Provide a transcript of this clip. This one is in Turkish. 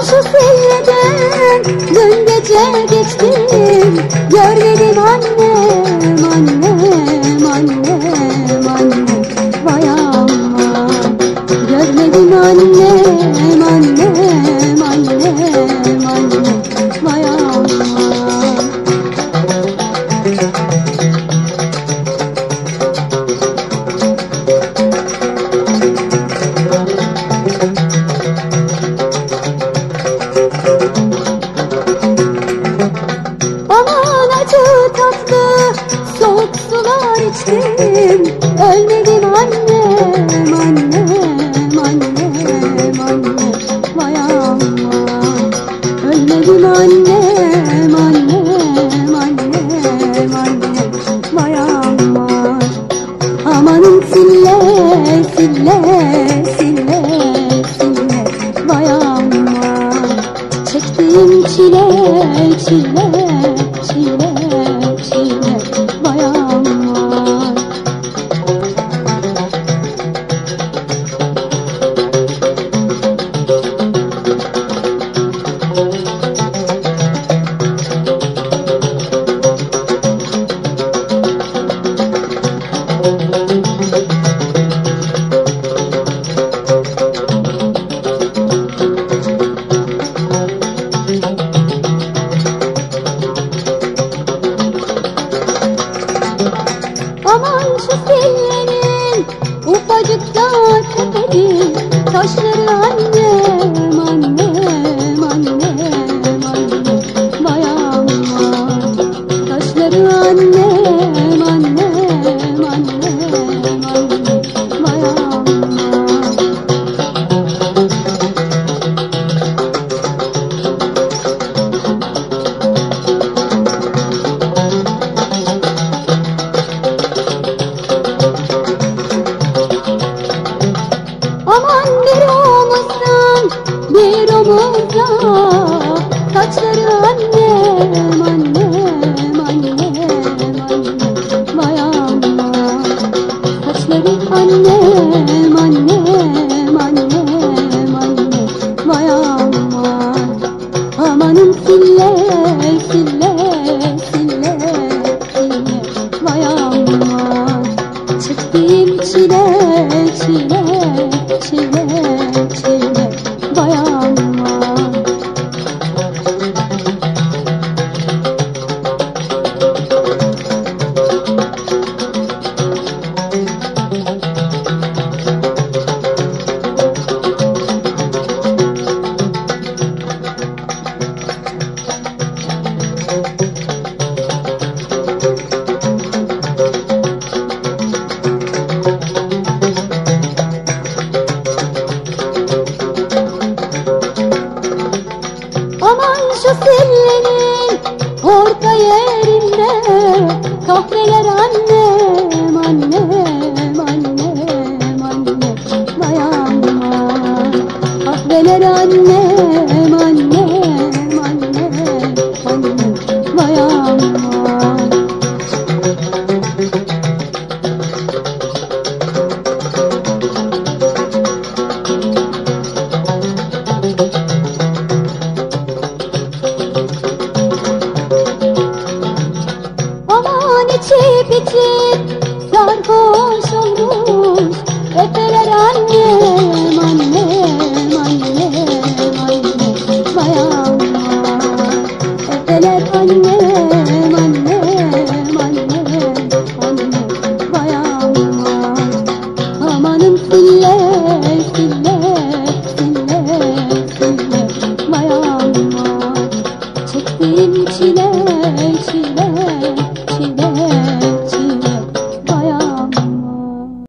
şu silleden dün gece geçtim? Görmedim annem, içtim Ölmedim annem, annem, annem, annem Vay aman Ölmedim annem, annem, annem, Amanın sille, sille, sille, sille Vay Çektiğim çile, çile, çile omuza Taçları annem annem annem annem. Vay Taçları annem annem annem Kahveler annem, annem, annem, annem Vay aman Kahveler annem, annem, 지나